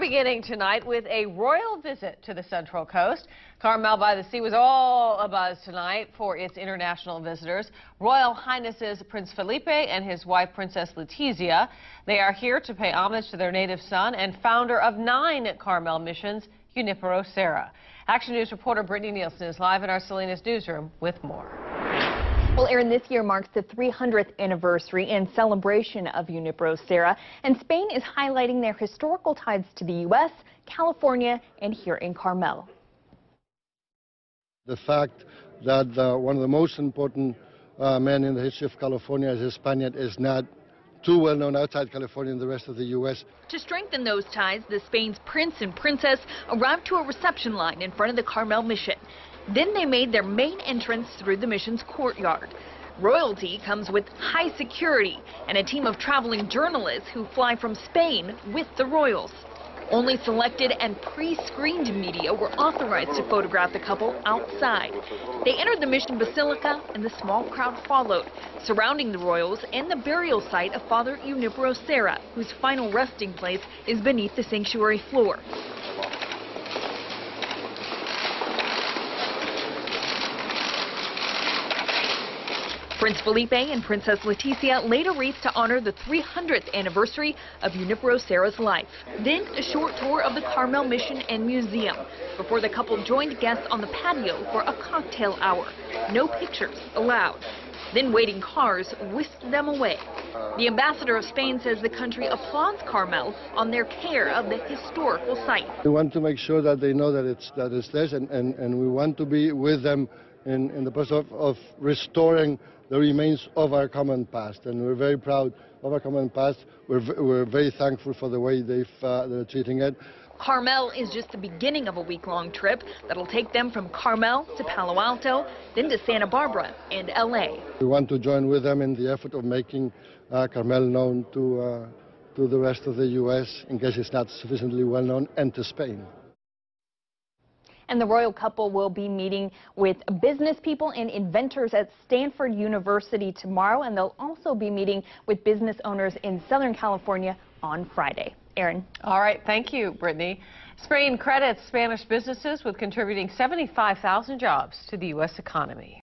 beginning tonight with a royal visit to the Central Coast. Carmel by the Sea was all abuzz tonight for its international visitors. Royal Highnesses Prince Felipe and his wife Princess Letizia. They are here to pay homage to their native son and founder of nine Carmel missions, Junipero Serra. Action News reporter Brittany Nielsen is live in our Salinas newsroom with more. Well, Aaron, this year marks the 300th anniversary and celebration of Junipero Serra, and Spain is highlighting their historical ties to the U.S., California, and here in Carmel. The fact that uh, one of the most important uh, men in the history of California is a Spaniard is not too well known outside California and the rest of the U.S. To strengthen those ties, the Spain's prince and princess arrived to a reception line in front of the Carmel mission. Then they made their main entrance through the mission's courtyard. Royalty comes with high security and a team of traveling journalists who fly from Spain with the royals. Only selected and pre-screened media were authorized to photograph the couple outside. They entered the mission basilica and the small crowd followed, surrounding the royals and the burial site of Father Junipero Serra, whose final resting place is beneath the sanctuary floor. Prince Felipe and Princess Letizia laid a wreath to honor the 300th anniversary of Junipero Serra's life. Then a short tour of the Carmel Mission and Museum before the couple joined guests on the patio for a cocktail hour. No pictures allowed. Then waiting cars whisked them away. The ambassador of Spain says the country applauds Carmel on their care of the historical site. We want to make sure that they know that it's that it's theirs, and, and, and we want to be with them in, in the process of, of restoring the remains of our common past. And we're very proud of our common past. We're, we're very thankful for the way they've, uh, they're treating it. Carmel is just the beginning of a week-long trip that'll take them from Carmel to Palo Alto, then to Santa Barbara and L.A. We want to join with them in the effort of making uh, Carmel known to, uh, to the rest of the U.S. in case it's not sufficiently well known, and to Spain. And the royal couple will be meeting with business people and inventors at Stanford University tomorrow, and they'll also be meeting with business owners in Southern California on Friday. Aaron. All right. Thank you, Brittany. Spain credits Spanish businesses with contributing 75,000 jobs to the U.S. economy.